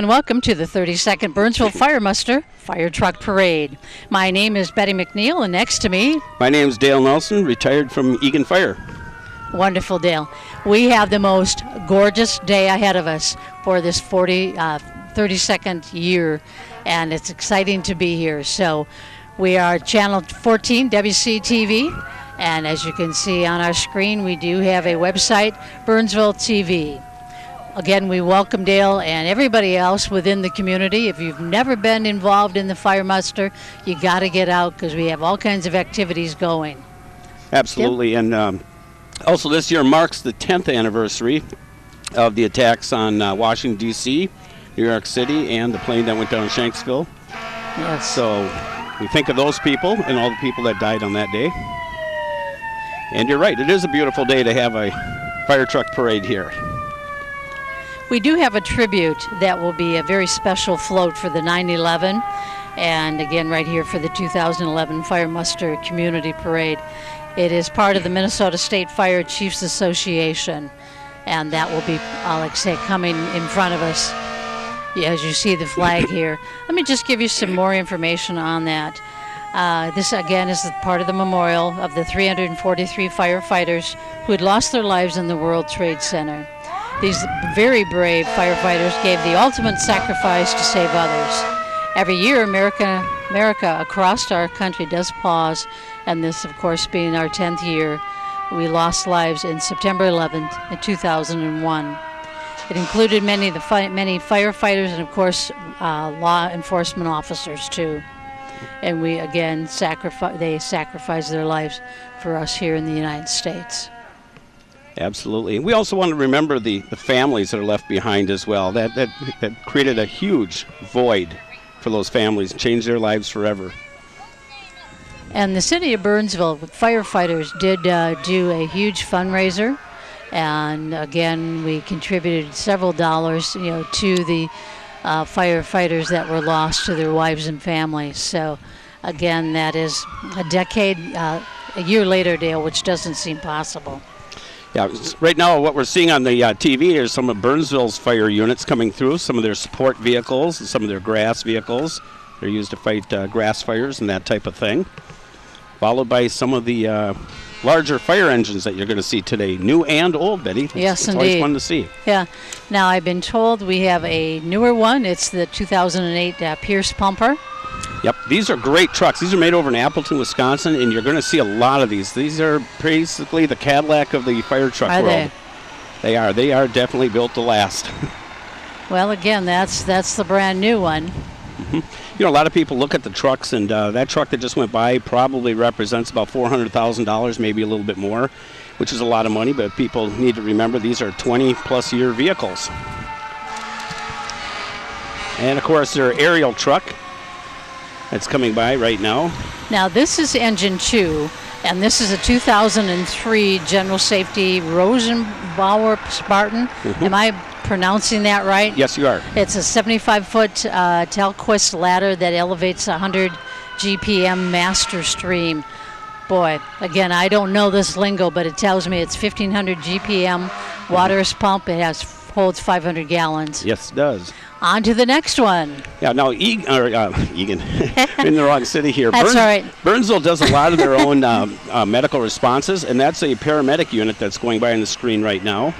And welcome to the 32nd Burnsville Fire Muster Fire Truck Parade. My name is Betty McNeil, and next to me, My name is Dale Nelson, retired from Eagan Fire. wonderful Dale. We have the most gorgeous day ahead of us for this 40, uh, 32nd year, and it's exciting to be here. So, we are channel 14 WCTV, and as you can see on our screen, we do have a website, Burnsville TV. Again, we welcome Dale and everybody else within the community. If you've never been involved in the fire muster, you got to get out because we have all kinds of activities going. Absolutely. And um, also, this year marks the 10th anniversary of the attacks on uh, Washington, D.C., New York City, and the plane that went down in Shanksville. Yes. So we think of those people and all the people that died on that day. And you're right, it is a beautiful day to have a fire truck parade here. We do have a tribute that will be a very special float for the 9 11, and again, right here for the 2011 Fire Muster Community Parade. It is part of the Minnesota State Fire Chiefs Association, and that will be, I'll say, coming in front of us as you see the flag here. Let me just give you some more information on that. Uh, this again is part of the memorial of the 343 firefighters who had lost their lives in the World Trade Center. These very brave firefighters gave the ultimate sacrifice to save others. Every year, America, America across our country does pause, and this, of course, being our 10th year, we lost lives in September 11th, in 2001. It included many of the fi- many firefighters and, of course, uh, law enforcement officers too. And we again sacrifice. They sacrificed their lives for us here in the United States. Absolutely. We also want to remember the, the families that are left behind as well. That, that, that created a huge void for those families, changed their lives forever. And the city of Burnsville firefighters did uh, do a huge fundraiser, and again we contributed several dollars, you know, to the uh, firefighters that were lost to their wives and families. So, again, that is a decade, uh, a year later, Dale, which doesn't seem possible. Yeah, right now what we're seeing on the uh, TV is some of Burnsville's fire units coming through, some of their support vehicles, some of their grass vehicles. They're used to fight uh, grass fires and that type of thing. Followed by some of the uh, larger fire engines that you're going to see today, new and old, Betty. It's, Yes, it's always indeed. fun to see. Yeah. Now I've been told we have a newer one. It's the 2008 uh, Pierce Pumper. Yep, these are great trucks. These are made over in Appleton, Wisconsin, and you're going to see a lot of these. These are basically the Cadillac of the fire truck Are world. they? They are. They are definitely built to last. Well, again, that's that's the brand new one. You know, a lot of people look at the trucks, and uh, that truck that just went by probably represents about $400,000, maybe a little bit more, which is a lot of money, but people need to remember these are 20 plus year vehicles. And of course, their aerial truck that's coming by right now. Now this is engine two, and this is a 2003 General Safety Rosenbauer Spartan. Am I pronouncing that right? Yes, you are. It's a 75 foot uh, Telquist ladder that elevates 100 GPM master stream. Boy, again, I don't know this lingo, but it tells me it's 1500 GPM water pump. It has holds 500 gallons. Yes, it does. On to the next one. Yeah, now e- or, uh, Eagan, in the wrong city here. That's all right. Burnsville does a lot of their own um, uh, medical responses, and that's a paramedic unit that's going by on the screen right now.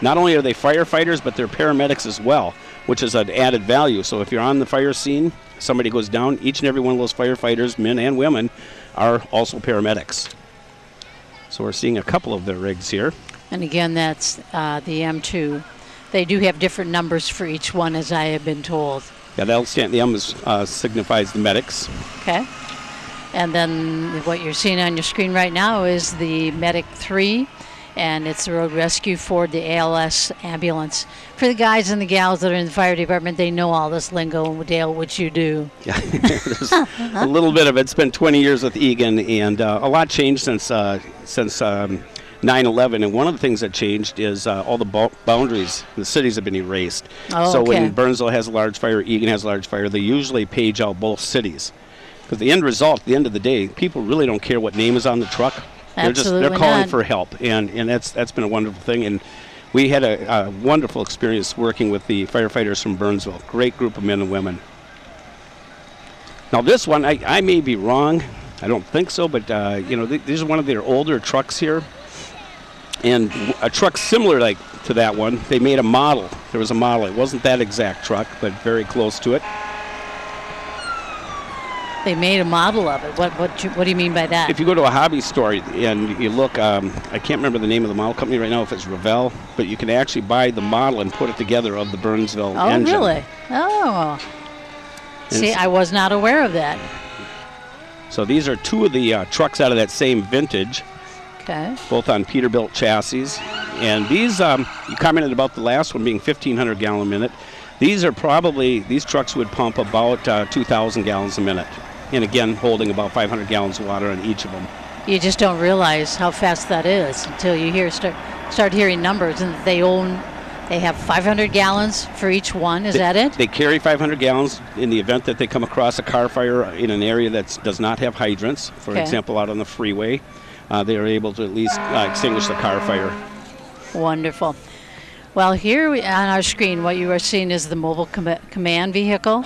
Not only are they firefighters, but they're paramedics as well, which is an added value. So if you're on the fire scene, somebody goes down, each and every one of those firefighters, men and women, are also paramedics. So we're seeing a couple of their rigs here. And again, that's uh, the M2. They do have different numbers for each one, as I have been told. Yeah, that'll stand. The M is, uh, signifies the medics. Okay. And then what you're seeing on your screen right now is the Medic 3, and it's the Road Rescue Ford, the ALS ambulance. For the guys and the gals that are in the fire department, they know all this lingo, Dale, which you do. Yeah, there's a little bit of it. It's been 20 years with Eagan, and uh, a lot changed since uh, since um, 9/11. And one of the things that changed is uh, all the bo- boundaries. in The cities have been erased. Oh, so okay. when Burnsville has a large fire, Eagan has a large fire. They usually page out both cities. Because the end result, at the end of the day, people really don't care what name is on the truck. They're just Absolutely they're calling not. for help, and and that's that's been a wonderful thing. And we had a, a wonderful experience working with the firefighters from Burnsville. Great group of men and women. Now this one, I, I may be wrong. I don't think so, but uh, you know, th- these are one of their older trucks here, and a truck similar like to that one. They made a model. There was a model. It wasn't that exact truck, but very close to it. They made a model of it. What what what do you mean by that? If you go to a hobby store and you look, um, I can't remember the name of the model company right now, if it's Revell, but you can actually buy the model and put it together of the Burnsville oh, engine. really? Oh. See, I was not aware of that. So these are two of the uh, trucks out of that same vintage, Okay. both on Peterbilt chassis. And these, um, you commented about the last one being 1,500 gallon a minute. These are probably, these trucks would pump about uh, 2,000 gallons a minute. And again, holding about 500 gallons of water on each of them. You just don't realize how fast that is until you hear start start hearing numbers and they own they have 500 gallons for each one. Is that it? They carry 500 gallons in the event that they come across a car fire in an area that does not have hydrants. For Okay. example, out on the freeway, uh, they are able to at least uh, extinguish the car fire. Wonderful. Well, here we, on our screen, what you are seeing is the mobile com- command vehicle.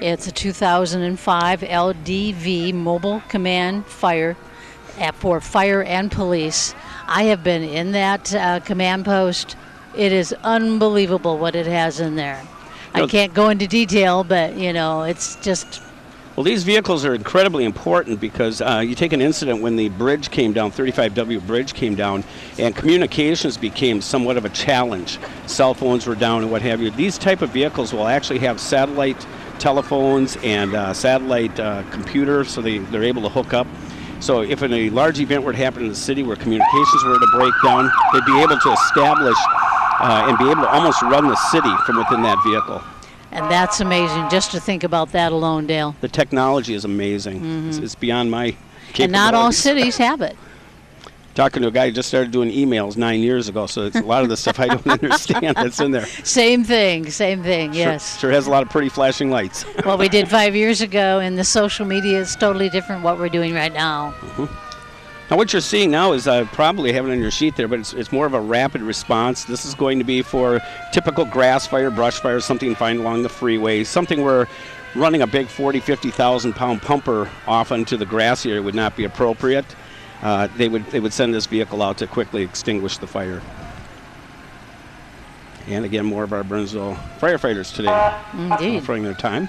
It's a 2005 LDV mobile command fire uh, for fire and police. I have been in that uh, command post. It is unbelievable what it has in there. I You know- can't go into detail, but you know, it's just Well, these vehicles are incredibly important because uh, you take an incident when the bridge came down, 35W bridge came down, and communications became somewhat of a challenge. Cell phones were down and what have you. These type of vehicles will actually have satellite telephones and uh, satellite uh, computers, so they, they're able to hook up. So if in a large event were to happen in the city where communications were to break down, they'd be able to establish uh, and be able to almost run the city from within that vehicle. And that's amazing just to think about that alone, Dale. The technology is amazing. It's, mm-hmm. it's beyond my capabilities. And not all cities have it. Talking to a guy who just started doing emails nine years ago, so it's a lot of the stuff I don't understand that's in there. Same thing, same thing. Sure- Yes. Sure, has a lot of pretty flashing lights. what we did five years ago and the social media is totally different what we're doing right now. Mm-hmm. Now, what you're seeing now is uh, probably have it on your sheet there, but it's, it's more of a rapid response. This is going to be for typical grass fire, brush fire, something you find along the freeway, something where running a big 40, 50,000 pound pumper off onto the grass here would not be appropriate. Uh, they would they would send this vehicle out to quickly extinguish the fire. And again, more of our Burnsville firefighters today Indeed. offering their time,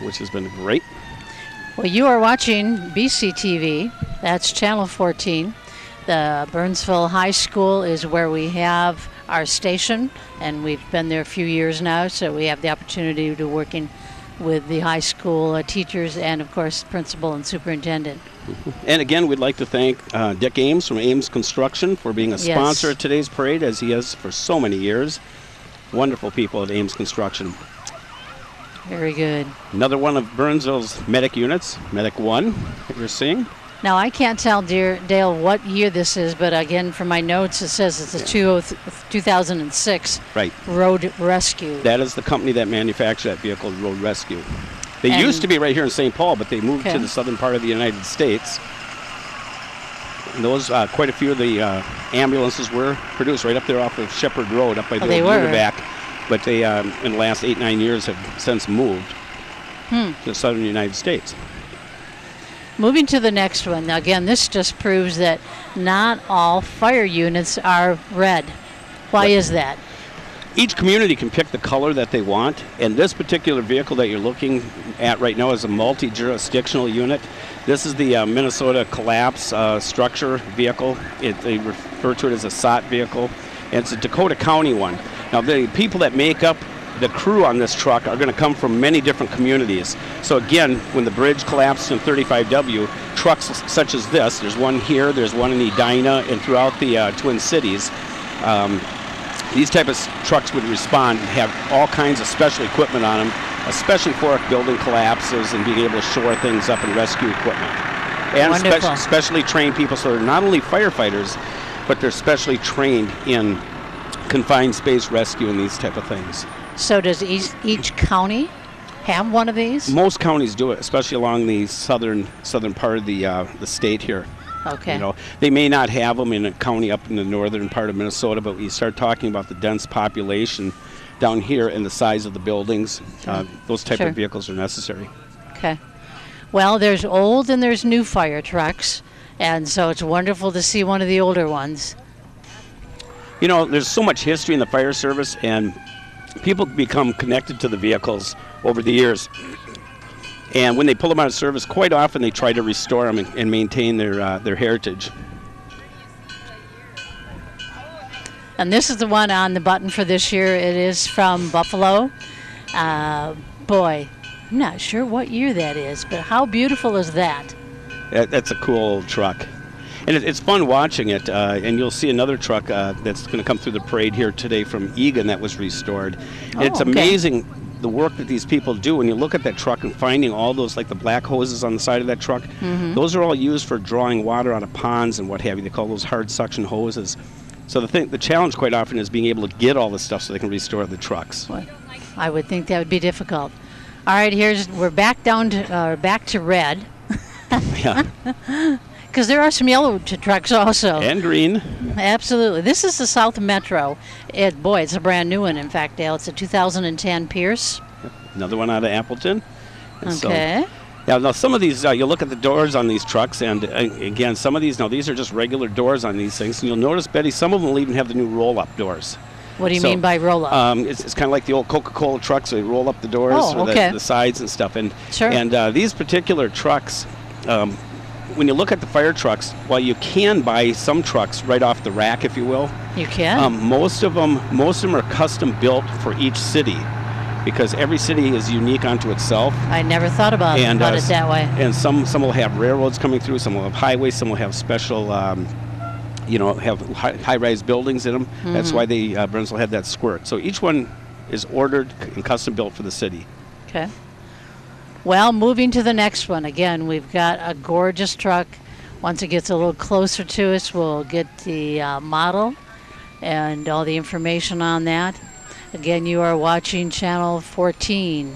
which has been great. Well, you are watching BCTV. That's Channel 14. The Burnsville High School is where we have our station, and we've been there a few years now, so we have the opportunity to working with the high school uh, teachers and, of course, principal and superintendent. And again, we'd like to thank uh, Dick Ames from Ames Construction for being a Yes. sponsor of today's parade, as he has for so many years. Wonderful people at Ames Construction. Very good. Another one of Burnsville's medic units, Medic 1, that you're seeing. Now, I can't tell, dear Dale, what year this is, but again, from my notes, it says it's a 20 2006 Right. Road Rescue. That is the company that manufactured that vehicle, Road Rescue. They And- used to be right here in St. Paul, but they moved Okay. to the southern part of the United States. And those, uh, quite a few of the uh, ambulances were produced right up there off of Shepard Road, up by the Oh, they old were. Univac. But they, um, in the last eight, nine years, have since moved Hmm. to the southern United States. Moving to the next one. Now, again, this just proves that not all fire units are red. Why Right. is that? Each community can pick the color that they want, and this particular vehicle that you're looking at right now is a multi-jurisdictional unit. This is the uh, Minnesota Collapse uh, Structure Vehicle. It, they refer to it as a SOT vehicle, and it's a Dakota County one. Now, the people that make up the crew on this truck are going to come from many different communities. So again, when the bridge collapsed in 35W, trucks such as this, there's one here, there's one in Edina, and throughout the uh, Twin Cities, um, these type of trucks would respond and have all kinds of special equipment on them, especially for building collapses and being able to shore things up and rescue equipment. And spec- specially trained people, so they're not only firefighters, but they're specially trained in confined space rescue and these type of things. So, does each, each county have one of these? Most counties do it, especially along the southern southern part of the uh, the state here. Okay. You know, they may not have them in a county up in the northern part of Minnesota, but when you start talking about the dense population down here and the size of the buildings, uh, those type Sure. of vehicles are necessary. Okay. Well, there's old and there's new fire trucks, and so it's wonderful to see one of the older ones. You know, there's so much history in the fire service, and people become connected to the vehicles over the years. And when they pull them out of service, quite often they try to restore them and, and maintain their uh, their heritage. And this is the one on the button for this year. It is from Buffalo. Uh, boy, I'm not sure what year that is, but how beautiful is that? That, that's a cool truck. And it, it's fun watching it. Uh, and you'll see another truck uh, that's going to come through the parade here today from Eagan that was restored. And it's Oh, okay. amazing the work that these people do. When you look at that truck and finding all those, like the black hoses on the side of that truck, Mm-hmm. those are all used for drawing water out of ponds and what have you. They call those hard suction hoses. So the thing, the challenge quite often is being able to get all this stuff so they can restore the trucks. Boy, I would think that would be difficult. All right, here's we're back down to uh, back to red yeah, because there are some yellow t- trucks also. and green. Absolutely. This is the South Metro. It, boy, it's a brand new one, in fact, Dale. It's a 2010 Pierce. Another one out of Appleton. And so- Okay. Yeah, now some of these, uh, you look at the doors on these trucks, and uh, again, some of these, now these are just regular doors on these things. And you'll notice, Betty, some of them will even have the new roll-up doors. what do you So, mean by roll up? Um, it's it's kind of like the old Coca-Cola trucks. They roll up the doors Oh, or okay. the, the sides and stuff. And Sure. and uh, these particular trucks, um, when you look at the fire trucks, while you can buy some trucks right off the rack, if you will, you can? um, most of them most of them are custom built for each city, because every city is unique unto itself. I never thought about, and, about uh, it that way. And some some will have railroads coming through. Some will have highways. Some will have special, um, you know, have high, high-rise buildings in them. That's Mm-hmm. why they uh, Burnsville had that squirt. So each one is ordered and custom built for the city. Okay. Well, moving to the next one. Again, we've got a gorgeous truck. Once it gets a little closer to us, we'll get the uh, model and all the information on that. Again, you are watching Channel 14.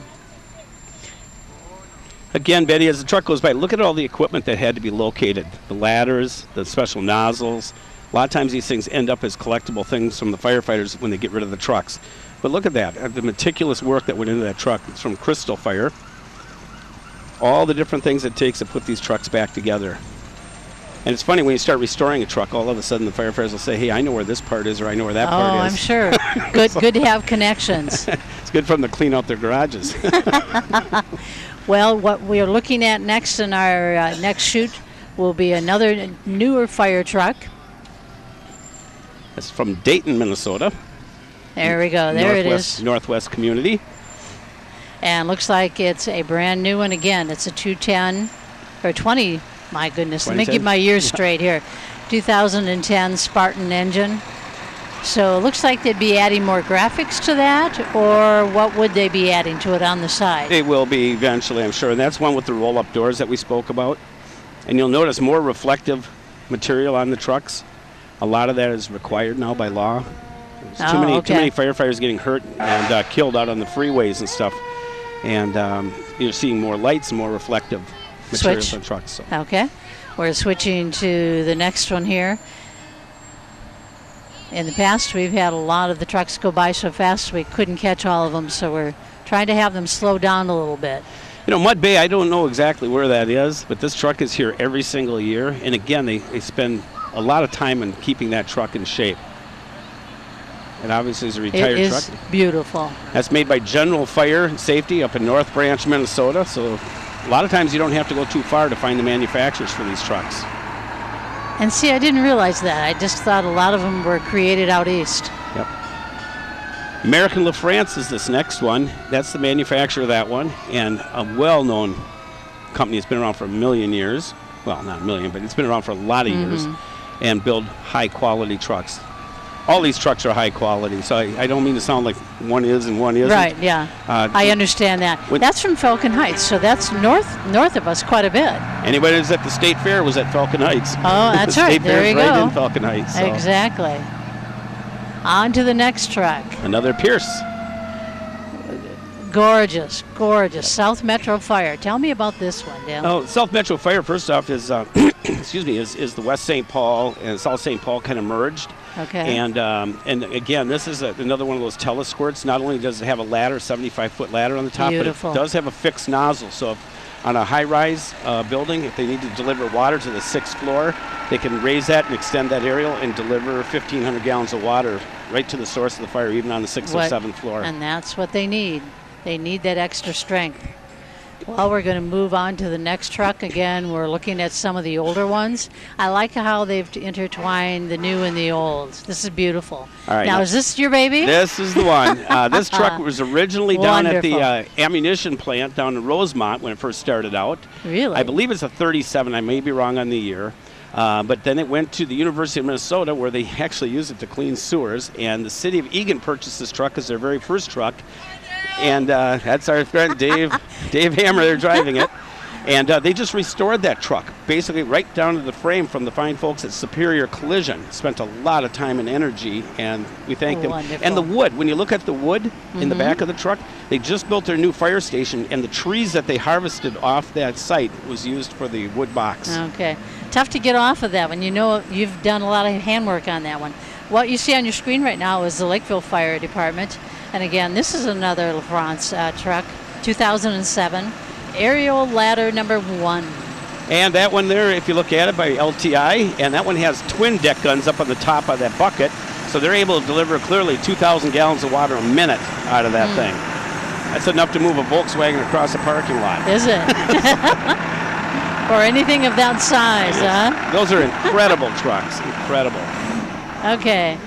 Again, Betty, as the truck goes by, look at all the equipment that had to be located: the ladders, the special nozzles. A lot of times these things end up as collectible things from the firefighters when they get rid of the trucks. But look at that, uh, the meticulous work that went into that truck. It's from Crystal Fire. All the different things it takes to put these trucks back together. And it's funny when you start restoring a truck, all of a sudden the firefighters will say, "Hey, I know where this part is, or I know where that Oh, part is." I'm sure. good, good to have connections. It's good for them to clean out their garages. Well, what we are looking at next in our uh, next shoot will be another newer fire truck. it's from Dayton, Minnesota. There we go. There it Northwest, is. Northwest Community. And looks like it's a brand new one again. It's a 210 or 20. My goodness, let me 2010? get my years straight here. 2010 Spartan engine. So it looks like they'd be adding more graphics to that, or what would they be adding to it on the side? It will be eventually, I'm sure. And that's one with the roll up doors that we spoke about. And you'll notice more reflective material on the trucks. A lot of that is required now by law. There's too, Oh, many, too many firefighters getting hurt and uh, killed out on the freeways and stuff. And um, you're seeing more lights more reflective materials Switch. on trucks. So. Okay, we're switching to the next one here. In the past, we've had a lot of the trucks go by so fast we couldn't catch all of them, so we're trying to have them slow down a little bit. You know, Mud Bay, I don't know exactly where that is, but this truck is here every single year. And again, they, they spend a lot of time in keeping that truck in shape. And obviously, it's a retired is truck. beautiful. That's made by General Fire and Safety up in North Branch, Minnesota. So a lot of times you don't have to go too far to find the manufacturers for these trucks. And see, I didn't realize that. I just thought a lot of them were created out east. Yep. American LaFrance is this next one. That's the manufacturer of that one, and a well-known company. It's been around for a million years. Well, not a million, but it's been around for a lot of years, mm-hmm. and build high-quality trucks. All these trucks are high quality, so I, I don't mean to sound like one is and one isn't. Right, yeah. Uh, I understand that. that's from Falcon Heights, so that's north north of us quite a bit. Anybody who's at the state fair was at Falcon Heights. Oh, that's the right. State There fair you right go. in Falcon Heights. so. Exactly. On to the next truck. Another Pierce. Gorgeous, gorgeous. South Metro Fire. Tell me about this one, Dale. Oh, South Metro Fire. First off, is uh, excuse me, is, is the West St. Paul and South St. Paul kind of merged. Okay. And um, and again, this is a, another one of those telesquirts. Not only does it have a ladder, 75 foot ladder on the top, Beautiful. but it does have a fixed nozzle. So if on a high-rise uh, building, if they need to deliver water to the sixth floor, they can raise that and extend that aerial and deliver 1,500 gallons of water right to the source of the fire, even on the sixth or seventh floor. And that's what they need. They need that extra strength. Well, we're going to move on to the next truck. Again, we're looking at some of the older ones. I like how they've intertwined the new and the old. This is beautiful. All right, now, now- is this your baby? This is the one. Uh, this truck was originally down at the uh, ammunition plant down in Rosemount when it first started out. really? I believe it's a 37. I may be wrong on the year. Uh, but then it went to the University of Minnesota where they actually use it to clean sewers. And the city of Eagan purchased this truck as their very first truck. And uh, that's our friend Dave, Dave Hammer. They're driving it. And uh, they just restored that truck, basically right down to the frame from the fine folks at Superior Collision. Spent a lot of time and energy, and we thank them. Wonderful. And the wood, when you look at the wood in the back of the truck, they just built their new fire station, and the trees that they harvested off that site was used for the wood box. Okay. Tough to get off of that one. You know, you've done a lot of handwork on that one. What you see on your screen right now is the Lakeville Fire Department. And again, this is another LaFrance uh, truck, 2007. Aerial ladder number one. And that one there, if you look at it by LTI, and that one has twin deck guns up on the top of that bucket, so they're able to deliver clearly 2,000 gallons of water a minute out of that thing. That's enough to move a Volkswagen across a parking lot. Is it? or anything of that size, huh? Those are incredible trucks, incredible. Okay.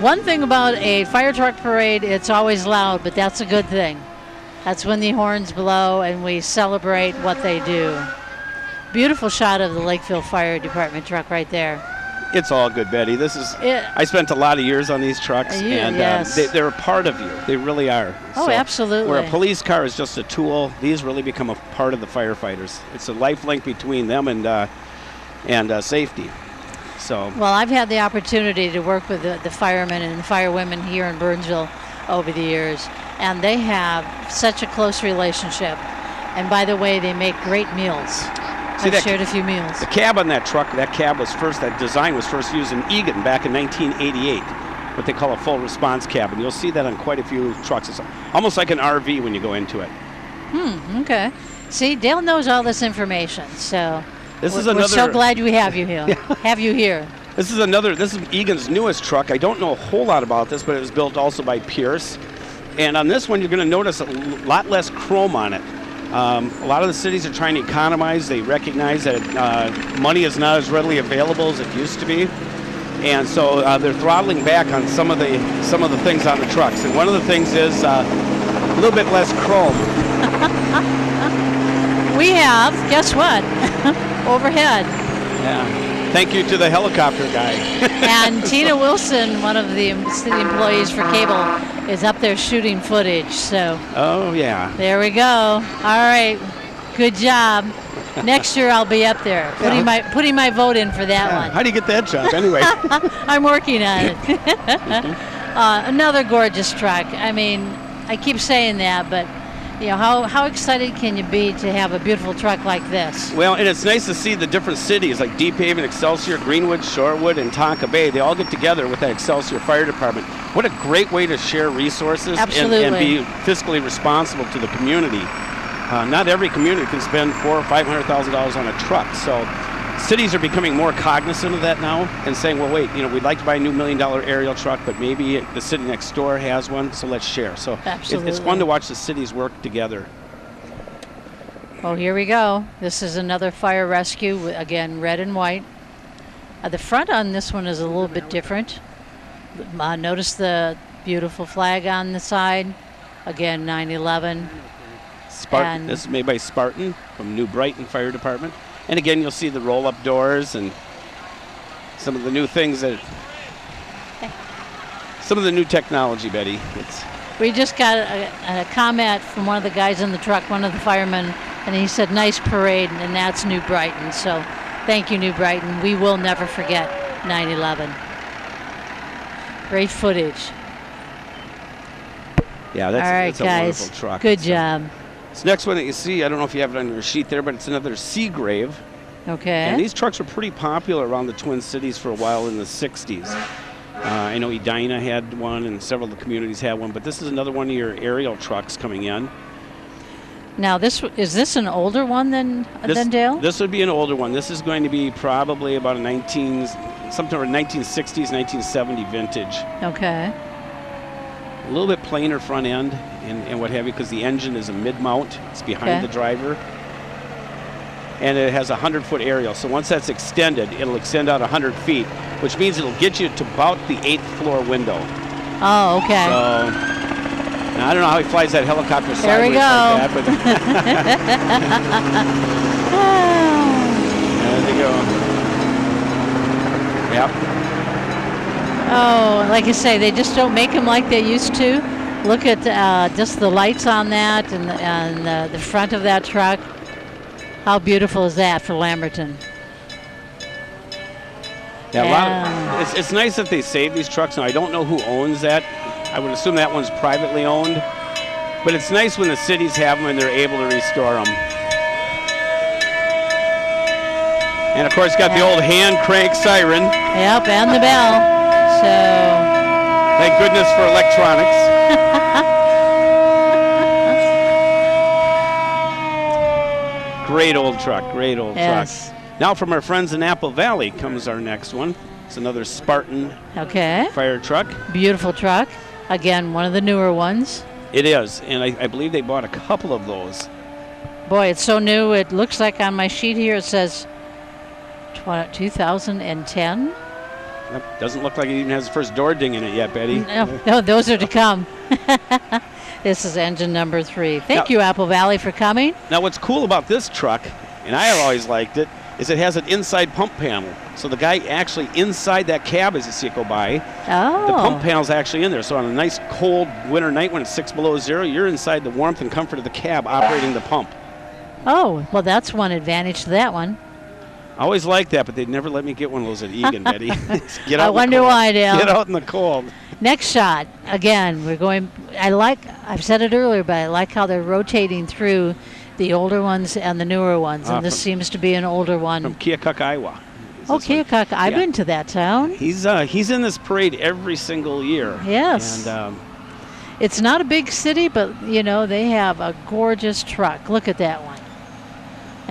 One thing about a fire truck parade, it's always loud, but that's a good thing. That's when the horns blow and we celebrate what they do. Beautiful shot of the Lakeville Fire Department truck right there. It's all good, Betty. This is. It- I spent a lot of years on these trucks, Uh, yeah, and yes. um, they, they're a part of you. They really are. Oh, absolutely. Where a police car is just a tool, these really become a part of the firefighters. It's a life link between them and uh, and uh, safety. So Well, I've had the opportunity to work with the, the firemen and firewomen here in Burnsville over the years, and they have such a close relationship. And by the way, they make great meals. See I've shared a few meals. the cab on that truck, that cab was first, that design was first used in Eagan back in 1988. What they call a full response cab, and you'll see that on quite a few trucks. It's almost like an RV when you go into it. Hmm, Okay. See, Dale knows all this information, so This we're, is we're so glad we have you here. have you here? This is another. This is Eagan's newest truck. I don't know a whole lot about this, but it was built also by Pierce. And on this one, you're going to notice a lot less chrome on it. Um, a lot of the cities are trying to economize. They recognize that uh, money is not as readily available as it used to be, and so uh, they're throttling back on some of the some of the things on the trucks. And one of the things is uh, a little bit less chrome. We have, guess what? Overhead. Yeah. Thank you to the helicopter guy. And Tina Wilson, one of the city employees for cable, is up there shooting footage. So oh yeah. there we go. All right. Good job. Next year I'll be up there putting Yeah. my putting my vote in for that one. How do you get that job anyway? I'm working on it. uh, another gorgeous truck. I mean, I keep saying that, but you know, how, how excited can you be to have a beautiful truck like this? Well, and it's nice to see the different cities like Deephaven, Excelsior, Greenwood, Shorewood, and Tonka Bay. They all get together with that Excelsior Fire Department. What a great way to share resources and, and be fiscally responsible to the community. Uh, not every community can spend four or five hundred thousand dollars on a truck, so cities are becoming more cognizant of that now and saying, well, wait, you know, we'd like to buy a new million dollar aerial truck, but maybe the city next door has one, so let's share. So it- it's fun to watch the cities work together. Oh, here we go. This is another fire rescue, again, red and white. Uh, the front on this one is a little bit different. Uh, notice the beautiful flag on the side. Again, 911. Spartan. And- This is made by Spartan from New Brighton Fire Department. And again, you'll see the roll-up doors and some of the new things that, some of the new technology, Betty. It's, We just got a, a comment from one of the guys in the truck, one of the firemen, and he said, nice parade, and that's New Brighton. So thank you, New Brighton. We will never forget 9 11. Great footage. Yeah, that's All right, a guys. wonderful truck. Good job. This next one that you see, I don't know if you have it on your sheet there, but it's another Seagrave. Okay. And these trucks were pretty popular around the Twin Cities for a while in the 60s. Uh, I know Edina had one, and several of the communities had one, but this is another one of your aerial trucks coming in. now this is this an older one than This, than Dale? This would be an older one. This is going to be probably about a 19, something around 1960s, 1970 vintage. okay. A little bit plainer front end and, and what have you, because the engine is a mid-mount. It's behind Okay. the driver. And it has a 100-foot aerial. So once that's extended, it'll extend out 100 feet, which means it'll get you to about the eighth floor window. Oh, okay. So I don't know how he flies that helicopter There we sideways like go. that, but there they go. Yep. Oh, like I say, they just don't make them like they used to. Look at uh, just the lights on that and, and uh, the front of that truck. How beautiful is that for Lamberton? Yeah, a lot of, it's, it's nice that they save these trucks. Now, I don't know who owns that. I would assume that one's privately owned. But it's nice when the cities have them and they're able to restore them. And of course, got the old hand crank siren. Yep, and the bell. So, Thank goodness for electronics. great old truck, great old Yes. truck. Now, from our friends in Apple Valley comes our next one. It's another Spartan okay. fire truck. Beautiful truck. Again, one of the newer ones. It is, and I, I believe they bought a couple of those. Boy, it's so new. It looks like on my sheet here it says tw- 2010. Yep, Doesn't look like it even has the first door ding in it yet, Betty. No, no, those are to come. this is engine number three. Thank Now- you, Apple Valley, for coming. Now, what's cool about this truck, and I have always liked it, is it has an inside pump panel. So the guy actually inside that cab as you see it go by, Oh. the pump oh. panel's actually in there. So on a nice cold winter night when it's six below zero, you're inside the warmth and comfort of the cab operating the pump. Oh, well, that's one advantage to that one. I always liked that, but they'd never let me get one of those at Eagan, Betty. get out I wonder why, Dale. Get out in the cold. Next shot. Again, we're going. I like. I've said it earlier, but I like how they're rotating through the older ones and the newer ones, Ah, and this from- seems to be an older one. From. Keokuk, Iowa. Oh, this. Keokuk. I've Yeah. been to that town. He's uh, he's in this parade every single year. Yes. And um, It's not a big city, but you know they have a gorgeous truck. Look at that one.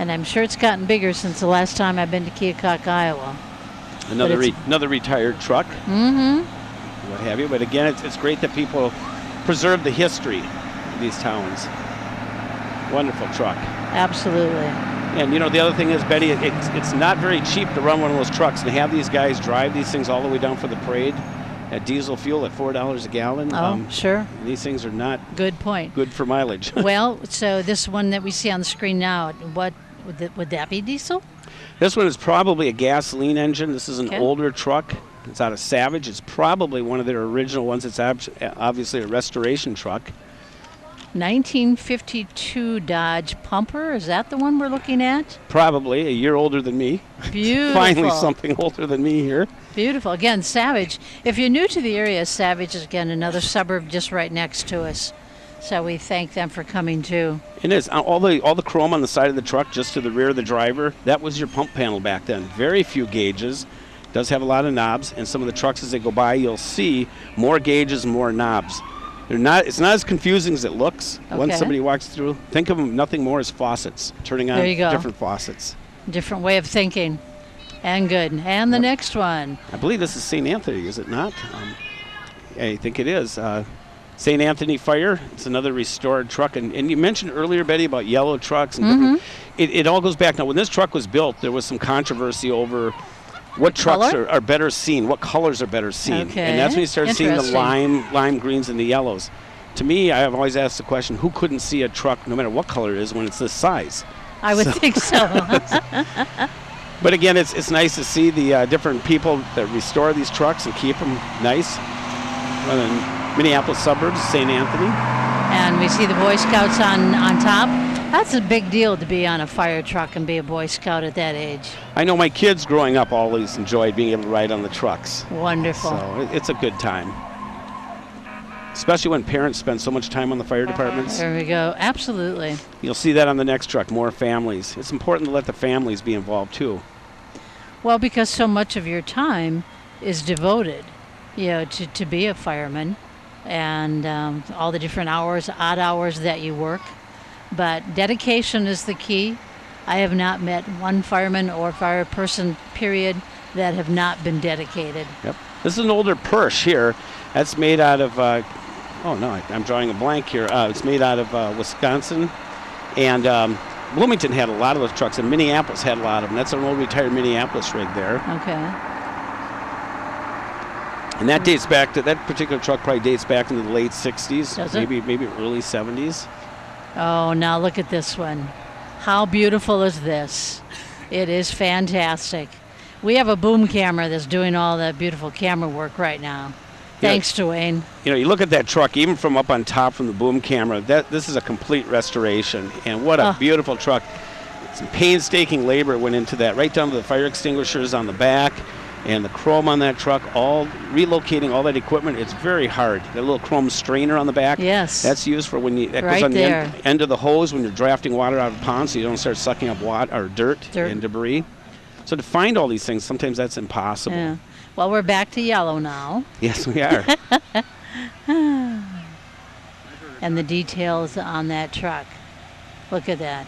And I'm sure it's gotten bigger since the last time I've been to Keokuk, Iowa. another re- another retired truck, Mm-hmm. what have you. But again, it's, it's great that people preserve the history of these towns. Wonderful truck. Absolutely. And you know the other thing is, Betty, it, it's it's not very cheap to run one of those trucks and have these guys drive these things all the way down for the parade at diesel fuel at four dollars a gallon. Oh, sure. these things are not Good point. good for mileage. well, so this one that we see on the screen now, what would that, would that be diesel? This one is probably a gasoline engine. This is an Okay. older truck. It's out of Savage. It's probably one of their original ones. It's obviously a restoration truck. 1952 Dodge Pumper. Is that the one we're looking at? Probably a year older than me. Beautiful. Finally, something older than me here. Beautiful. Again, Savage. If you're new to the area, Savage is again another suburb just right next to us. So we thank them for coming too. It is Uh, all the all the chrome on the side of the truck, just to the rear of the driver. That was your pump panel back then. Very few gauges. Does have a lot of knobs, and some of the trucks as they go by, you'll see more gauges, more knobs. They're not. It's not as confusing as it looks. Okay. Once somebody walks through, think of them nothing more as faucets, turning on There you go. different faucets. Different way of thinking. And good. And the next one. I believe this is St. Anthony, is it not? Um, I think it is. Uh, St. Anthony Fire. It's another restored truck. And, and you mentioned earlier, Betty, about yellow trucks and Mm-hmm. It, it all goes back. Now, when this truck was built, there was some controversy over what trucks are, are better seen, what colors are better seen. Okay, And that's when you start seeing the lime, lime greens and the yellows. To me, I have always asked the question who couldn't see a truck, no matter what color it is, when it's this size? I would think so. But again, it's, it's nice to see the uh, different people that restore these trucks and keep them nice. Well, in Minneapolis suburbs, St. Anthony. and we see the Boy Scouts on, on top. That's a big deal to be on a fire truck and be a Boy Scout at that age. I know my kids growing up always enjoyed being able to ride on the trucks. Wonderful. So it's a good time. especially when parents spend so much time on the fire departments. There we go. Absolutely. You'll see that on the next truck, more families. It's important to let the families be involved too. Well, because so much of your time is devoted, you know, to, to be a fireman and um, all the different hours, odd hours that you work. But dedication is the key. I have not met one fireman or fire person, period, that have not been dedicated. Yep. This is an older Pierce here. That's made out of, uh, oh no, I- I'm drawing a blank here. Uh, it's made out of uh, Wisconsin. And um, Bloomington had a lot of those trucks, and Minneapolis had a lot of them. That's an old retired Minneapolis rig there. Okay. And that dates back to, that particular truck probably dates back into the late 60s, Does it? maybe maybe early 70s. Oh, now look at this one. How beautiful is this? It is fantastic. We have a boom camera that's doing all that beautiful camera work right now. Thanks, Dwayne. You know, you look at that truck, even from up on top from the boom camera, that this is a complete restoration. And what a Oh. beautiful truck. Some painstaking labor went into that, right down to the fire extinguishers on the back and the chrome on that truck, all relocating all that equipment. It's very hard. That little chrome strainer on the back. Yes. That's used for when you that Right goes on the end, end of the hose when you're drafting water out of ponds so you don't start sucking up water or dirt, Dirt. and debris. So to find all these things, sometimes that's impossible. Yeah. Well, we're back to yellow now, Yes, we are. and the details on that truck. Look at that.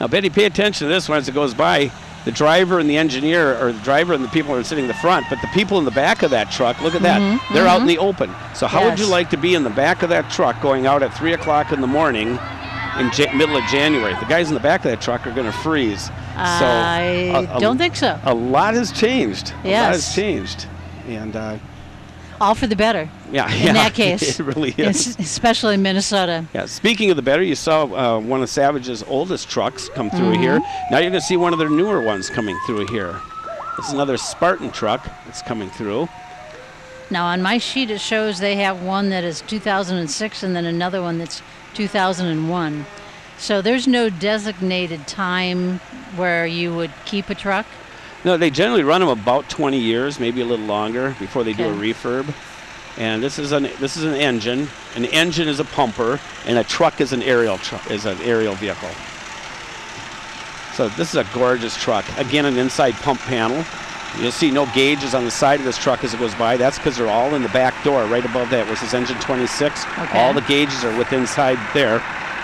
Now, Betty, pay attention to this one as it goes by. The driver and the engineer, or the driver and the people are sitting in the front, but the people in the back of that truck, look at that. They're out in the open. So, how would you like to be in the back of that truck going out at 3 o'clock in the morning in ja- middle of January? The guys in the back of that truck are going to freeze. so, I a- a- don't think so. A lot has changed. A lot Yes. has changed. And, uh, All for the better. yeah. In yeah, that case, It really is. especially in Minnesota. Yeah, speaking of the better, you saw uh, one of Savage's oldest trucks come through Mm-hmm. here. Now you're going to see one of their newer ones coming through here. This is another Spartan truck that's coming through. Now, on my sheet, it shows they have one that is 2006 and then another one that's 2001. So there's no designated time where you would keep a truck. No, they generally run them about 20 years, maybe a little longer, before they do a refurb. And this is an this is an engine. An engine is a pumper, and a truck is an aerial truck is an aerial vehicle. So this is a gorgeous truck. Again, an inside pump panel. You'll see no gauges on the side of this truck as it goes by. That's because they're all in the back door, right above that, which is engine 26. Okay. All the gauges are with inside there,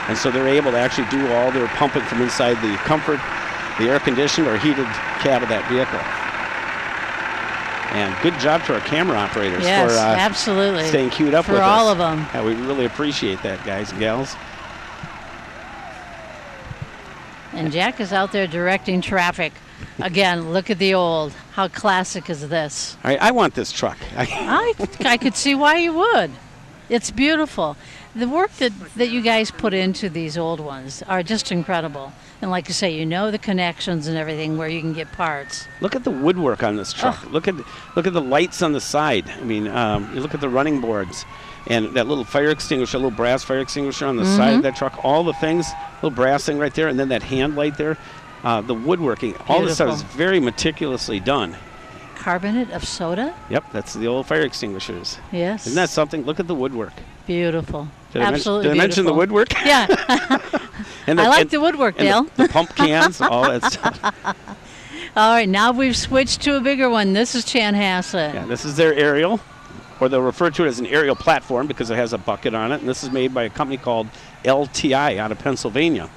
and so they're able to actually do all their pumping from inside the comfort, the air conditioned or heated cab of that vehicle. And good job to our camera operators Yes, for uh, absolutely. staying queued up For with all us. them. Yeah, we really appreciate that, guys and gals. And Jack is out there directing traffic. Again, look at the old. How classic is this? All right, I want this truck. I, I, I could see why you would. It's beautiful. The work that, that you guys put into these old ones are just incredible. And like you say, you know the connections and everything where you can get parts. look at the woodwork on this truck. Oh. Look at look at the lights on the side. I mean, um, you look at the running boards, and that little fire extinguisher, little brass fire extinguisher on the side Mm-hmm. of that truck. All the things, little brass thing right there, and then that hand light there. Uh, the woodworking, all this stuff is very meticulously done. Carbonate of soda? Yep, that's the old fire extinguishers. Yes. Isn't that something? Look at the woodwork. beautiful? Did I, Absolutely mention, did I mention the woodwork? Yeah, And I like and- the woodwork, Dale. the, the pump cans, all that stuff. All right, now we've switched to a bigger one. This is Chanhassen. Yeah, this is their aerial, or they'll refer to it as an aerial platform because it has a bucket on it. And this is made by a company called LTI out of Pennsylvania.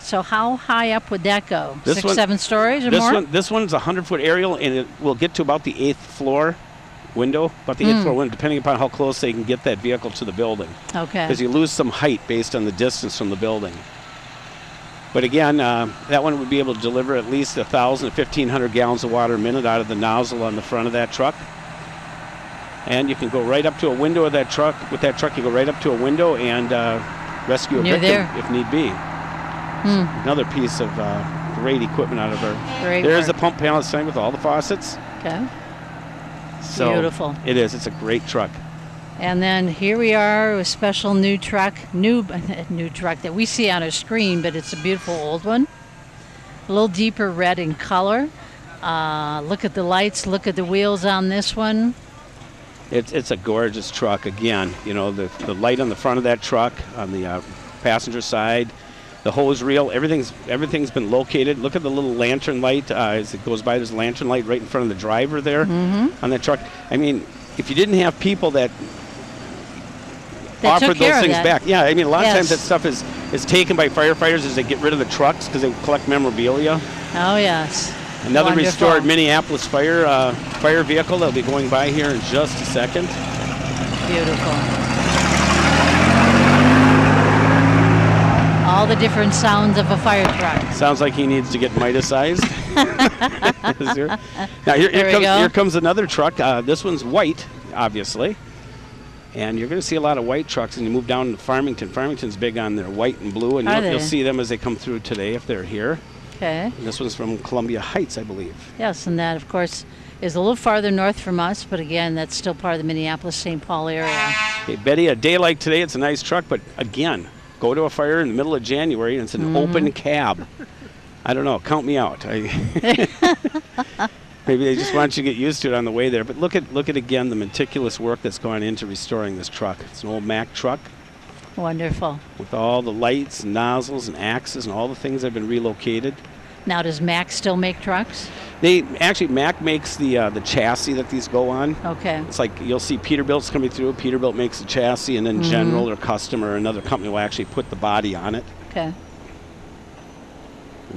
So how high up would that go? This Six, one- seven stories or This more? one, this one's a hundred foot aerial, and it will get to about the eighth floor window, about the eighth Hmm. floor window, depending upon how close they can get that vehicle to the building. Okay. because you lose some height based on the distance from the building. But again, uh, that one would be able to deliver at least 1,000 to 1,500 gallons of water a minute out of the nozzle on the front of that truck. And you can go right up to a window of that truck. With that truck, you go right up to a window and uh, rescue a You're victim there. if need be. Hmm. Another piece of uh, great equipment out of her. Great There's the pump panel same with all the faucets. Okay. So Beautiful. It is. It's a great truck. And then here we are, a special new truck, new new truck that we see on our screen, but it's a beautiful old one. A little deeper red in color. Uh, look at the lights. Look at the wheels on this one. It's, it's a gorgeous truck again. You know, the, the light on the front of that truck, on the uh, passenger side, the hose reel, everything's everything's been located. Look at the little lantern light uh, as it goes by. There's a lantern light right in front of the driver there on that truck. I mean, if you didn't have people that That offered those things back, yeah, I mean, a lot of times that stuff is is taken by firefighters as they get rid of the trucks because they collect memorabilia. Oh, yes. Another Wonderful. restored Minneapolis fire uh, fire vehicle that'll be going by here in just a second. Beautiful. All the different sounds of a fire truck. Sounds like he needs to get Midas-sized. There- now here, here comes here comes another truck. Uh, this one's white, obviously, and you're going to see a lot of white trucks. And you move down to Farmington. Farmington's big on their white and blue, and you'll, you'll see them as they come through today if they're here. Okay. This one's from Columbia Heights, I believe. Yes, and that, of course, is a little farther north from us, but again, that's still part of the Minneapolis St. Paul area. Okay, Betty, a day like today, it's a nice truck, but again, go to a fire in the middle of January and it's an Mm-hmm. open cab. I don't know. Count me out. Maybe they just want you to get used to it on the way there. But look at look at again the meticulous work that's gone into restoring this truck. It's an old Mack truck Wonderful. with all the lights and nozzles and axes and all the things that have been relocated. Now, does Max still make trucks? They actually Mack makes the uh, the chassis that these go on. Okay. It's like you'll see Peterbilt's coming through. Peterbilt makes the chassis, and then Mm-hmm. General or Custom or another company will actually put the body on it. Okay.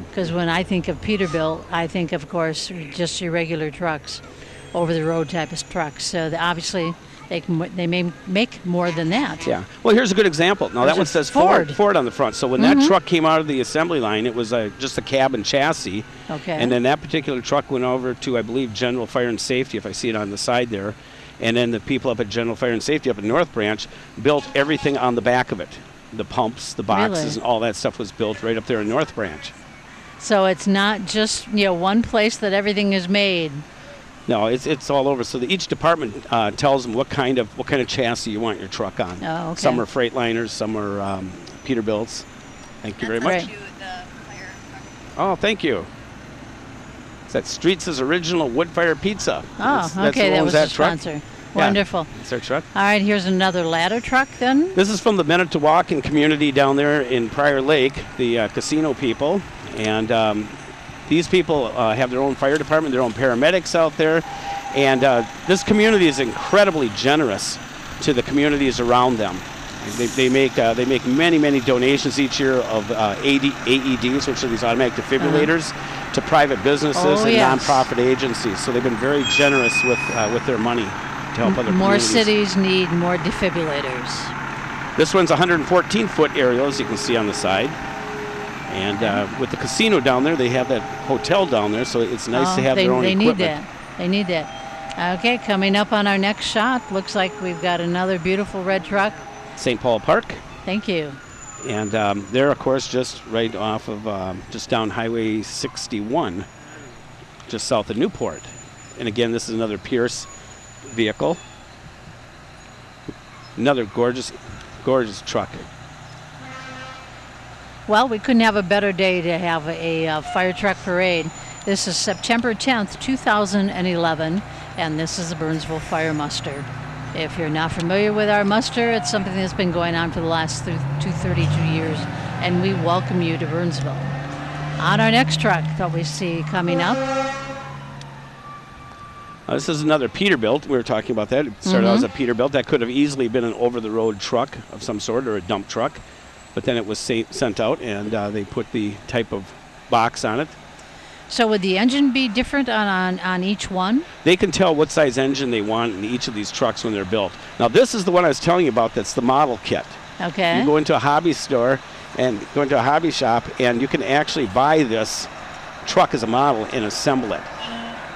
Because when I think of Peterbilt, I think, of course, just your regular trucks, over the road type of trucks. So the, obviously, they can, they may make more than that. Yeah. Well, here's a good example. Now There's that one says Ford. Ford. Mm-hmm. Ford on the front. So when that truck came out of the assembly line, it was uh, just a cab and chassis. Okay. And then that particular truck went over to, I believe, General Fire and Safety, if I see it on the side there. And then the people up at General Fire and Safety up at North Branch built everything on the back of it. The pumps, the boxes, Really? and all that stuff was built right up there in North Branch. So it's not just you know one place that everything is made. No, it's, it's all over. So the, each department uh, tells them what kind of what kind of chassis you want your truck on. Oh, okay. Some are Freightliners, some are um, Peterbilts. Thank you very much. Great. Oh, thank you. It's that Streets' original wood fire pizza. Oh, That's- that's okay, who that was that the truck. sponsor. Wonderful. It's their truck. All right, here's another ladder truck then. This is from the Mdewakanton community down there in Prior Lake, the uh, casino people. And um, these people uh, have their own fire department, their own paramedics out there. And uh, this community is incredibly generous to the communities around them. They, they make uh, they make many many donations each year of uh, AD, AEDs, which are these automatic defibrillators, to private businesses Uh-huh. Oh, and yes. nonprofit agencies. So they've been very generous with uh, with their money to help other More cities need more defibrillators. This one's 114 foot aerial, as you can see on the side. And uh, with the casino down there, they have that hotel down there, so it's nice to Oh, have they, their own they equipment. need that. They need that. Okay, coming up on our next shot, looks like we've got another beautiful red truck. St. Paul Park, Thank you. and um, they're of course just right off of um, just down Highway 61, just south of Newport. And again, this is another Pierce vehicle. Another gorgeous, gorgeous truck. Well, we couldn't have a better day to have a, uh, fire truck parade. This is September 10th, 2011, and this is the Burnsville Fire Muster. If you're not familiar with our muster, it's something that's been going on for the last 232 years, and we welcome you to Burnsville. On our next truck that we see coming up, Uh, this is another Peterbilt. We were talking about that. It started out as a Mm-hmm. Peterbilt. That could have easily been an over-the-road truck of some sort or a dump truck, but then it was sa- sent out and uh, they put the type of box on it. so would the engine be different on, on, on each one? They can tell what size engine they want in each of these trucks when they're built. Now, this is the one I was telling you about. That's the model kit. Okay. You go into a hobby store and go into a hobby shop, and you can actually buy this truck as a model and assemble it.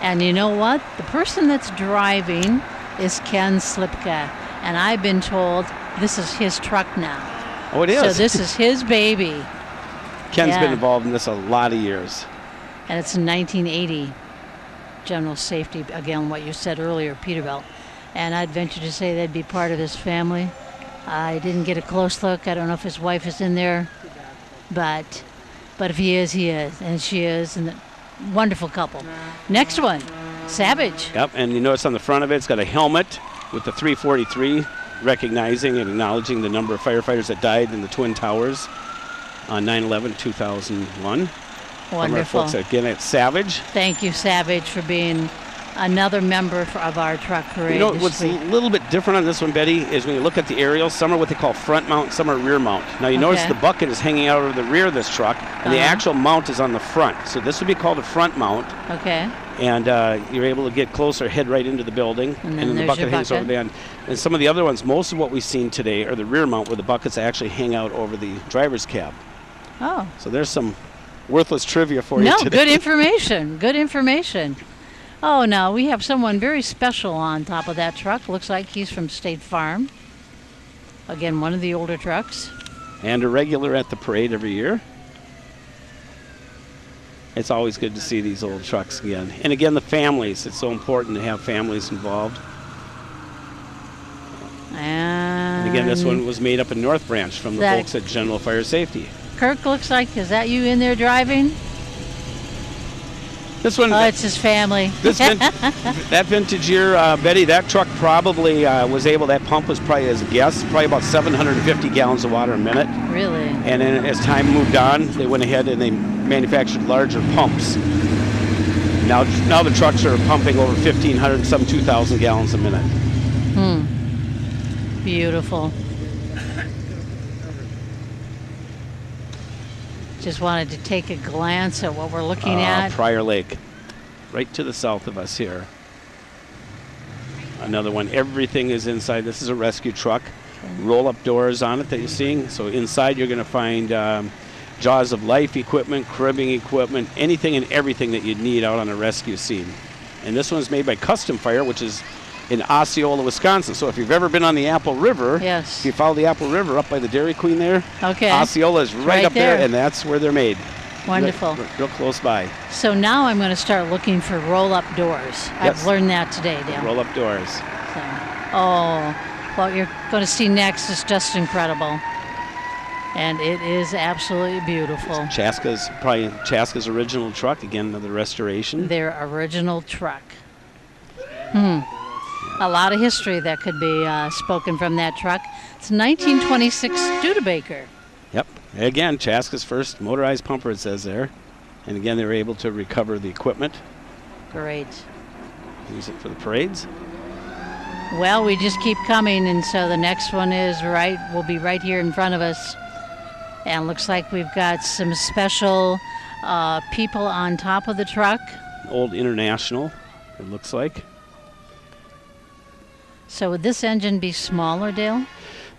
And you know what? The person that's driving is Ken Slipka. And I've been told this is his truck now. Oh, it is. So this is his baby. Ken's been involved in this a lot of years. And it's in 1980. General safety, again, what you said earlier, Peterbilt. And I'd venture to say they'd be part of his family. I didn't get a close look. I don't know if his wife is in there. But but if he is, he is. And she is. And the wonderful couple. Next one, Savage. Yep, and you notice on the front of it, it's got a helmet with the 343 recognizing and acknowledging the number of firefighters that died in the Twin Towers on 9 11 2001. From our Wonderful. folks again at Savage. Thank you, Savage, for being another member of our truck parade. You know what's week. a little bit different on this one, Betty, is when you look at the aerials, some are what they call front mount, some are rear mount. Now you notice the bucket is hanging out over the rear of this truck, and the Uh-huh. actual mount is on the front. So this would be called a front mount, Okay. And uh, you're able to get closer, head right into the building, And then the bucket hangs over the end. And some of the other ones, most of what we've seen today are the rear mount, where the buckets actually hang out over the driver's cab. Oh. So there's some worthless trivia for you today. No, good information. Good information. Oh, no, we have someone very special on top of that truck. Looks like he's from State Farm. Again, one of the older trucks. and a regular at the parade every year. It's always good to see these old trucks again. And again, the families. It's so important to have families involved. And, And again, this one was made up in North Branch from the folks at General Fire Safety. Kirk looks like, is that you in there driving? This one, Oh, it's his family. this vin- that vintage year, uh, Betty, that truck probably uh, was able, that pump was probably, as a guess, probably about 750 gallons of water a minute. really? And then as time moved on, they went ahead and they manufactured larger pumps. Now, now the trucks are pumping over 1,500, some 2,000 gallons a minute. Hmm. Beautiful. Just wanted to take a glance at what we're looking Uh, at. Prior Lake, right to the south of us here. Another one. Everything is inside. This is a rescue truck. Roll-up doors on it that you're seeing. So inside you're going to find um, jaws of life equipment, cribbing equipment, anything and everything that you'd need out on a rescue scene. And this one's made by Custom Fire, which is in Osceola, Wisconsin. So if you've ever been on the Apple River, Yes. if you follow the Apple River up by the Dairy Queen there, Okay. Osceola is right, right up there. there. and that's where they're made. Wonderful. Real, real close by. So now I'm going to start looking for roll-up doors. I've learned that today, Dale. Roll up doors. So, oh, what you're going to see next is just incredible. And it is absolutely beautiful. Chaska's probably Chaska's original truck. Again, another restoration. Their original truck. Hmm. A lot of history that could be uh, spoken from that truck. It's 1926 Studebaker. Yep. Again, Chaska's first motorized pumper. It says there, and again they were able to recover the equipment, Great. use it for the parades. Well, we just keep coming, and so the next one is right, We'll be right here in front of us. And looks like we've got some special uh, people on top of the truck. Old International. It looks like So would this engine be smaller, Dale?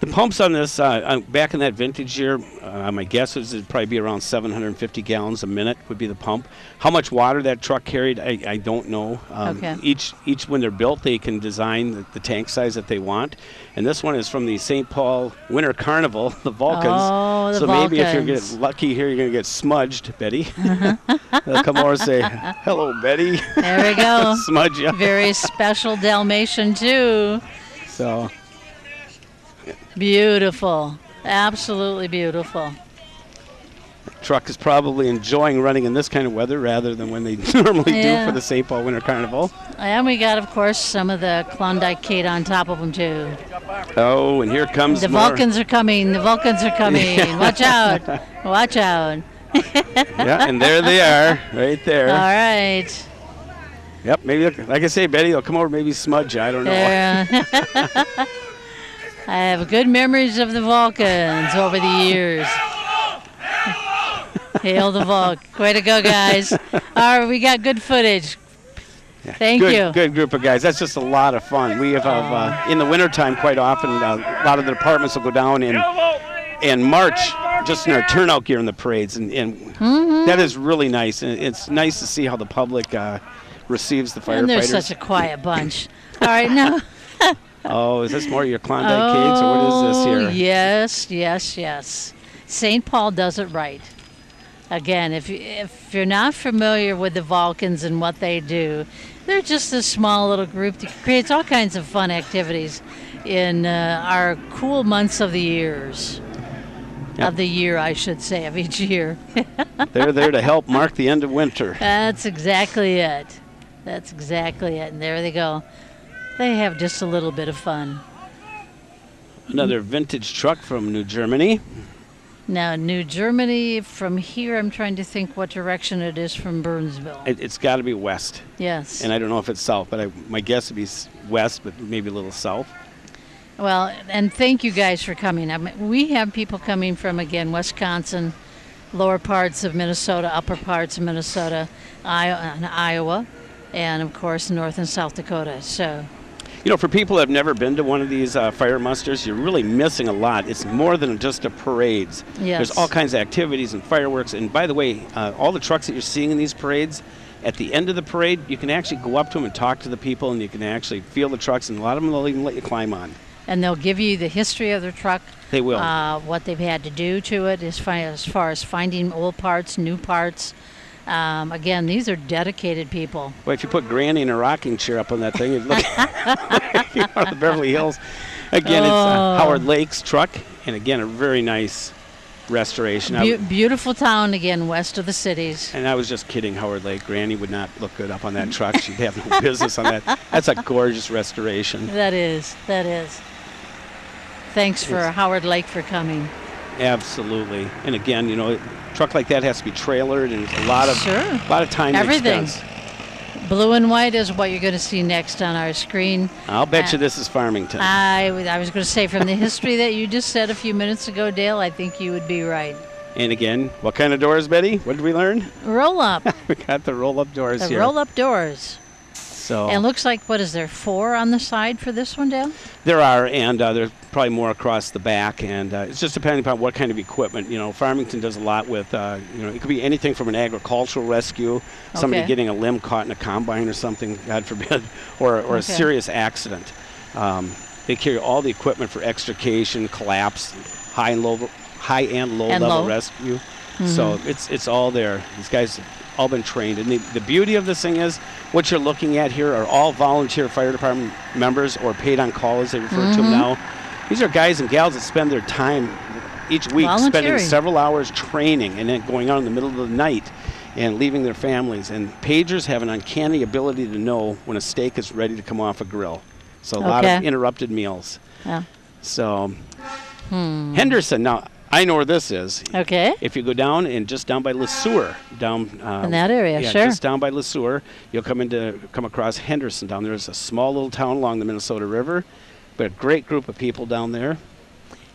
The pumps on this uh, uh, back in that vintage year. Uh, my guess is it'd probably be around 750 gallons a minute would be the pump. How much water that truck carried, I, I don't know. Um, Okay. Each each when they're built, they can design the, the tank size that they want. And this one is from the St. Paul Winter Carnival, the Vulcans. Oh, the so maybe if you're Vulcans. get lucky here, you're gonna get smudged, Betty. They'll come over and say, "Hello, Betty." There we go. Smudge you. Very special Dalmatian, too. So Beautiful. Absolutely beautiful. truck is probably enjoying running in this kind of weather rather than when they normally Yeah. do for the St. Paul Winter Carnival. And we got, of course, some of the Klondike Kate on top of them, too. Oh, and here comes The more. Vulcans are coming. The Vulcans are coming. Watch out. Watch out. yeah, and there they are, right there. All right. Yep, maybe like I say, Betty, they'll come over, maybe smudge. I don't know. There. I have good memories of the Vulcans over the years. Hail the Vulc. Way to go, guys. All right, we got good footage. Yeah, Thank good, you. Good group of guys. That's just a lot of fun. We have uh, in the wintertime quite often. Uh, a lot of the departments will go down and and march just in our turnout gear in the parades, and, and Mm-hmm. that is really nice. And it's nice to see how the public uh, receives the firefighters. And they're such a quiet bunch. All right, now. oh, is this more your Klondike Kates, or what is this Oh, here? Yes, yes, yes. St. Paul does it right. Again, if you, if you're not familiar with the Vulcans and what they do, they're just a small little group that creates all kinds of fun activities in uh, our cool months of the years. Yep. Of the year, I should say, of each year. They're there to help mark the end of winter. That's exactly it. That's exactly it. And there they go. They have just a little bit of fun. Another vintage truck from New Germany. Now, New Germany, from here, I'm trying to think what direction it is from Burnsville. It, it's got to be west, yes. and I don't know if it's south, but I, my guess would be west, but maybe a little south. Well, and thank you guys for coming. I mean, we have people coming from, again, Wisconsin, lower parts of Minnesota, upper parts of Minnesota, Iowa, and Iowa, and of course, North and South Dakota. So, You know, for people that have never been to one of these uh, fire musters, you're really missing a lot. It's more than just a parades. Yes. There's all kinds of activities and fireworks. And by the way, uh, all the trucks that you're seeing in these parades, at the end of the parade, you can actually go up to them and talk to the people, and you can actually feel the trucks, and a lot of them they'll even let you climb on. and they'll give you the history of their truck, They will. uh, what they've had to do to it as far as, far as finding old parts, new parts. Um, again, these are dedicated people. Well, if you put Granny in a rocking chair up on that thing, it'd look you know, the Beverly Hills. Again, it's uh, Oh. Howard Lake's truck, and again, a very nice restoration. Beau beautiful town again, west of the cities. and I was just kidding, Howard Lake. Granny would not look good up on that truck. She'd have no business on that. That's a gorgeous restoration. That is, that is. Thanks for. Howard Lake for coming. Absolutely. And again, you know, a truck like that has to be trailered, and a lot of Sure. a lot of time Everything. Blue and white is what you're going to see next on our screen. I'll bet Uh, you this is Farmington. I, I was going to say, from the history that you just said a few minutes ago, Dale, I think you would be right. and again, what kind of doors, Betty? What did we learn? Roll up, we got the roll-up doors the here. roll up doors. So And looks like, what is there, four on the side for this one, Dale? There are, and uh, there's probably more across the back, and uh, it's just depending upon what kind of equipment. You know, Farmington does a lot with, uh, you know, it could be anything from an agricultural rescue, somebody Okay. getting a limb caught in a combine or something, God forbid, or, or a serious accident. Um, they carry all the equipment for extrication, collapse, high and low, high and low And level low. Mm-hmm. rescue. So it's it's all there. These guys all been trained, and the, the beauty of this thing is, what you're looking at here are all volunteer fire department members or paid on call, as they refer to Mm-hmm. them now. These are guys and gals that spend their time each week spending several hours training and then going out in the middle of the night and leaving their families. And pagers have an uncanny ability to know when a steak is ready to come off a grill. So a lot of interrupted meals. Yeah. So Henderson. Now I know where this is. Okay. If you go down and just down by Le Sueur, down uh, In that area, yeah, sure. just down by Le Sueur, you'll come into come across Henderson down there. It's a small little town along the Minnesota River, but a great group of people down there.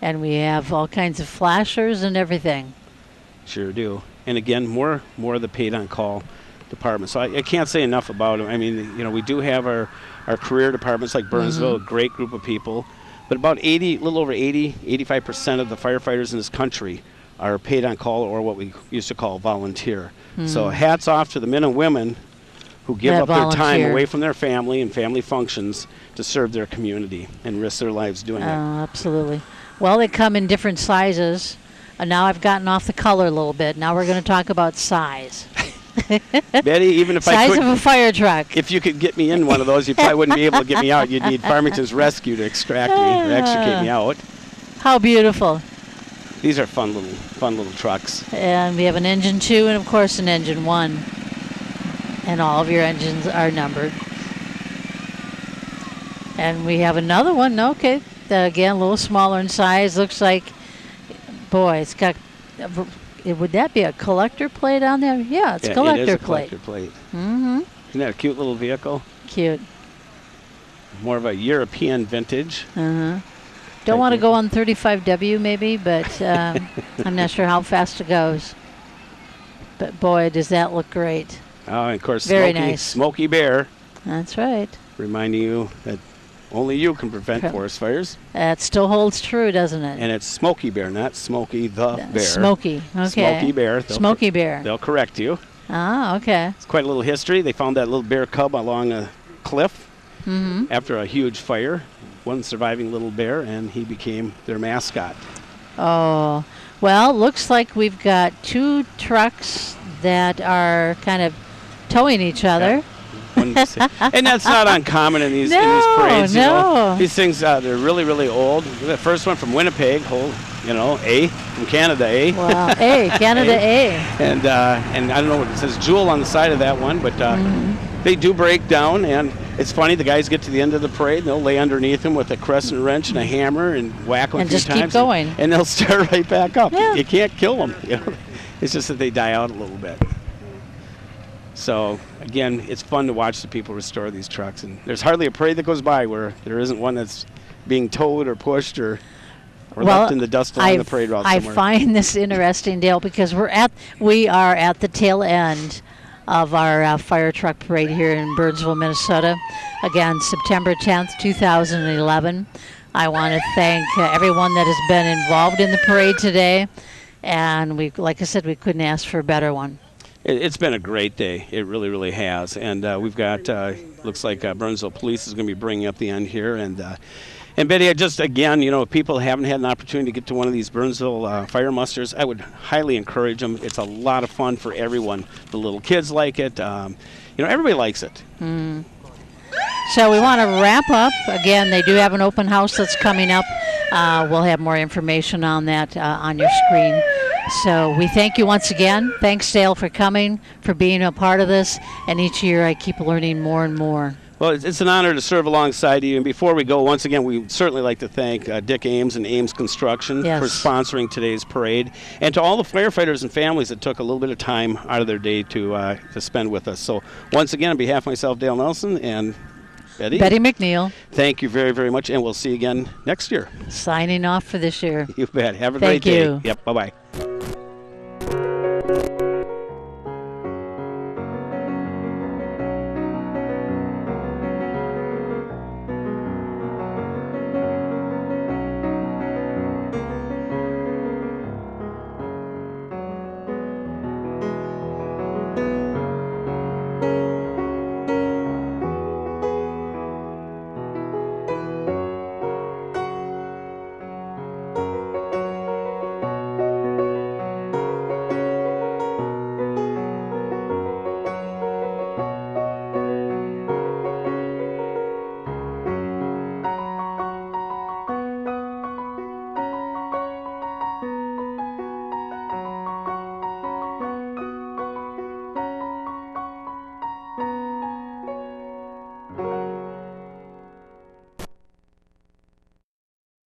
And we have all kinds of flashers and everything. Sure do. And again, more more of the paid on call department. So I, I can't say enough about them. I mean, you know, we do have our our career departments like Burnsville, a great group of people, but about 80, a little over 80, 85 percent of the firefighters in this country are paid on call or what we used to call volunteer. So hmm. hats off to the men and women who give That up their time away from their family and family functions to serve their community and risk their lives doing it. Oh, absolutely. Well, they come in different sizes. And now I've gotten off the color a little bit. Now we're going to talk about size. Betty, even if I size could, of a fire truck. if you could get me in one of those, you probably wouldn't be able to get me out. You'd need Farmington's Rescue to extract me or extricate me out. How beautiful. These are fun little, fun little trucks. And we have an engine two and, of course, an engine one. And all of your engines are numbered. And we have another one. Okay. Again, a little smaller in size. Looks like, boy, it's got. A v- it- Would that be a collector plate on there? Yeah, it's Yeah, collector it is a plate. collector plate. Mm-hmm. Isn't that a cute little vehicle? Cute. More of a European vintage. Uh-huh. Don't want to go on 35W maybe, but um, I'm not sure how fast it goes. But boy, does that look great. Oh, and of course, Very Smokey, nice. Smokey Bear, That's right. reminding you that only you can prevent Pre- forest fires. That still holds true, doesn't it? And it's Smokey Bear, not Smokey the Uh, Bear. Smokey. Okay. Smokey Bear. They'll Smokey bear. They'll correct you. Ah, okay. It's quite a little history. They found that little bear cub along a cliff Mm-hmm. after a huge fire. One surviving little bear, and he became their mascot. Oh, well, looks like we've got two trucks that are kind of towing each other. One- and that's not uncommon in these in these No, parades. You know? no. These things uh, they're really really old. The first one from Winnipeg, whole you know A from Canada A. Wow. A, Canada A. and uh, and I don't know what it says Jewel on the side of that one, but uh, Mm-hmm. they do break down. And it's funny. The guys get to the end of the parade, and they'll lay underneath them with a crescent wrench and a hammer and whack them And a few just keep going. and, they'll start right back up. Yeah. You can't kill them. You know? It's just that they die out a little bit. So again, it's fun to watch the people restore these trucks, and there's hardly a parade that goes by where there isn't one that's being towed or pushed or, or left in the dust along I the parade route Somewhere. I find this interesting, Dale, because we're at we are at the tail end of our uh, fire truck parade here in Burnsville, Minnesota. Again, September 10th, 2011. I want to thank uh, everyone that has been involved in the parade today, and we, like I said, we couldn't ask for a better one. It, it's been a great day. It really, really has. And uh, we've got, uh, looks like uh, Burnsville Police is going to be bringing up the end here. And uh, and Betty, I just again, you know, if people haven't had an opportunity to get to one of these Burnsville uh, fire musters, I would highly encourage them. It's a lot of fun for everyone. The little kids like it. Um, you know, everybody likes it. So we want to wrap up. Again, they do have an open house that's coming up. Uh, we'll have more information on that on your screen. So we thank you once again. Thanks, Dale, for coming, for being a part of this. And each year I keep learning more and more. Well, it's, an honor to serve alongside you. And before we go, once again, we certainly like to thank uh, Dick Ames and Ames Construction Yes. for sponsoring today's parade, and to all the firefighters and families that took a little bit of time out of their day to uh, to spend with us. So, once again, on behalf of myself, Dale Nelson, and Betty, Betty McNeil thank you very, very much, and we'll see you again next year. signing off for this year. You bet. Have a Thank great day. you. Yep. Bye bye.